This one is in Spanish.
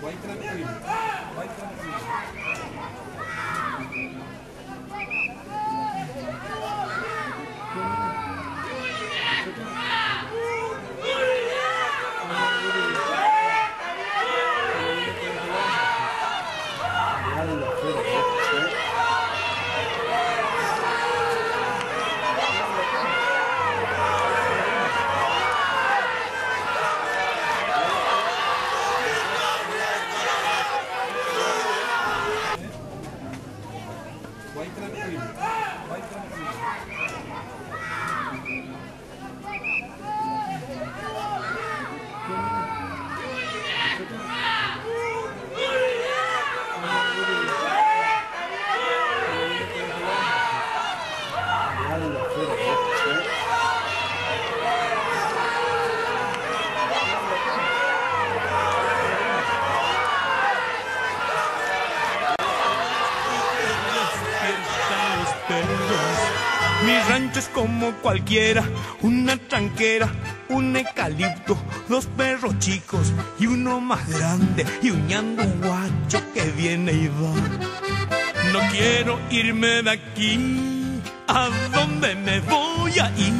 Vai tranquilo. Vai tranquilo. Vai tranquilo. Vai tranquilo. Mi rancho es como cualquiera, una tranquera, un eucalipto, dos perros chicos y uno más grande y un ñando guacho que viene y va. No quiero irme de aquí, ¿a dónde me voy a ir?